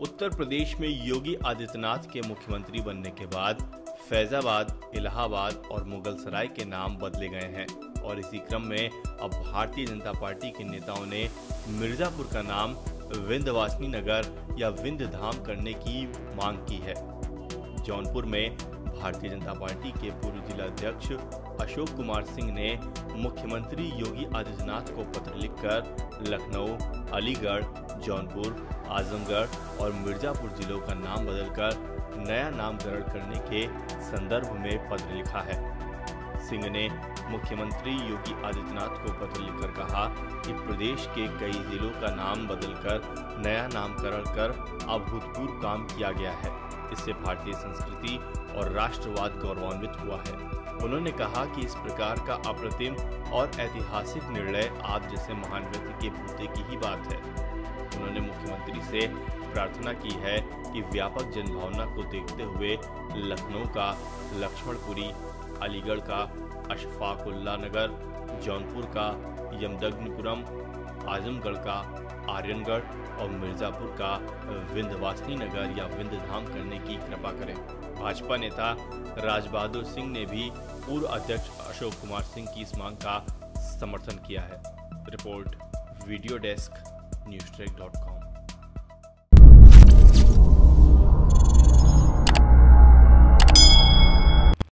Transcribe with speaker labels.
Speaker 1: उत्तर प्रदेश में योगी आदित्यनाथ के मुख्यमंत्री बनने के बाद फैजाबाद, इलाहाबाद और मुगलसराय के नाम बदले गए हैं। और इसी क्रम में अब भारतीय जनता पार्टी के नेताओं ने मिर्जापुर का नाम विंध्यवासिनी नगर या विंध्य धाम करने की मांग की है। जौनपुर में भारतीय जनता पार्टी के पूर्व जिला अध्यक्ष अशोक कुमार सिंह ने मुख्यमंत्री योगी आदित्यनाथ को पत्र लिखकर लखनऊ, अलीगढ़, जौनपुर, आजमगढ़ और मिर्जापुर जिलों का नाम बदलकर नया नामकरण करने के संदर्भ में पत्र लिखा है। सिंह ने मुख्यमंत्री योगी आदित्यनाथ को पत्र लिखकर कहा कि प्रदेश के कई जिलों का नाम बदलकर नया नामकरण कर अभूतपूर्व काम किया गया है। इससे भारतीय संस्कृति और राष्ट्रवाद गौरवान्वित हुआ है। उन्होंने कहा कि इस प्रकार का अप्रतिम और ऐतिहासिक निर्णय आप जैसे महान व्यक्ति के भूते की ही बात है। उन्होंने मुख्यमंत्री से प्रार्थना की है कि व्यापक जनभावना को देखते हुए लखनऊ का, लक्ष्मणपुरी, अलीगढ़ का, अशफाकुल्ला नगर, जौनपुर का, यमदग्नपुरम आजमगढ़ का, आर्यनगढ़ और मिर्जापुर का विंध्यवासिनी नगर या विंध्यधाम करने की कृपा करें। भाजपा नेता राज बहादुर सिंह ने भी पूर्व अध्यक्ष अशोक कुमार सिंह की इस मांग का समर्थन किया है। Report, video desk, news